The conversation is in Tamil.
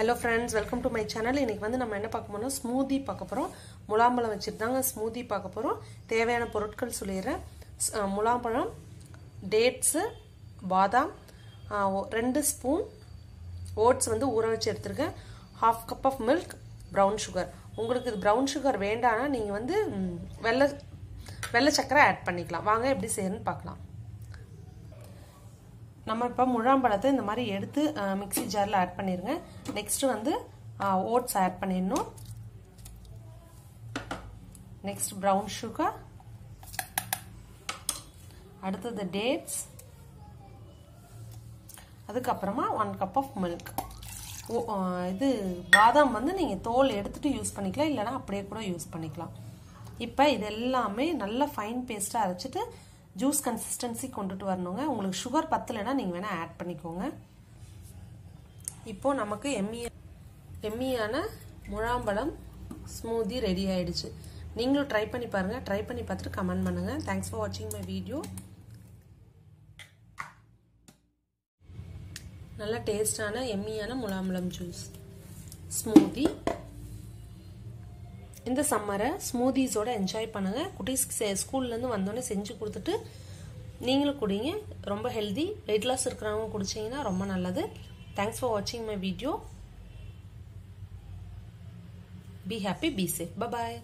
Hello friends welcome to my channel இன்னைக்கு வந்து நம்ம என்ன பார்க்க போறோம் ஸ்மூதி பார்க்க போகிறோம் முலாம்பழம் வச்சுட்டு தாங்க ஸ்மூதி பார்க்க போகிறோம் தேவையான பொருட்கள் சொல்லிடுறேன். முலாம்பழம் டேட்ஸு பாதாம் ரெண்டு ஸ்பூன் ஓட்ஸ் வந்து ஊற வச்சு எடுத்துருக்கேன். Half cup of milk brown sugar உங்களுக்கு இது ப்ரௌன் சுகர் வேண்டானா நீங்கள் வந்து வெள்ளை வெள்ளை சக்கரை ஆட் பண்ணிக்கலாம். வாங்க எப்படி செய்யணும்னு பார்க்கலாம். நம்ம இப்போ முழாம்பழத்தை இந்த மாதிரி எடுத்து மிக்ஸி ஜாரில் ஆட் பண்ணிடுங்க நெக்ஸ்ட் வந்து ஓட்ஸ் ஆட் பண்ணிடணும். நெக்ஸ்ட் ப்ரௌன் சுகர் அடுத்தது டேட்ஸ் அதுக்கப்புறமா ஒன் கப் ஆஃப் மில்க் இது பாதாம் வந்து நீங்கள் தோல் எடுத்துட்டு யூஸ் பண்ணிக்கலாம் இல்லைனா அப்படியே கூட யூஸ் பண்ணிக்கலாம். இப்போ இது எல்லாமே நல்லா ஃபைன் பேஸ்ட்டாக அரைச்சிட்டு ஜூஸ் கன்சிஸ்டன்சி கொண்டுட்டு வரணுங்க. உங்களுக்கு சுகர் பத்தலைன்னா நீங்கள் வேணால் ஆட் பண்ணிக்கோங்க. இப்போது நமக்கு எம்மிய எம்மியான முழாம்பழம் ஸ்மூதி ரெடி ஆயிடுச்சு. நீங்களும் ட்ரை பண்ணி பாருங்கள் ட்ரை பண்ணி பார்த்துட்டு கமெண்ட் பண்ணுங்கள் தேங்க்ஸ் ஃபார் வாட்சிங் மை வீடியோ நல்ல டேஸ்டான எம்மியான முலாம்பழம் ஜூஸ் ஸ்மூதி இந்த சம்மரை ஸ்மூதிஸோட என்ஜாய் பண்ணுங்க. குட்டீஸ்க்கு ஸ்கூல்லேருந்து வந்தோடனே செஞ்சு கொடுத்துட்டு நீங்களும் குடிங்க. ரொம்ப ஹெல்தி வெயிட் லாஸ் இருக்கிறவங்க குடிச்சிங்கன்னா ரொம்ப நல்லது. தேங்க்ஸ் ஃபார் வாட்சிங் my video be happy be safe bye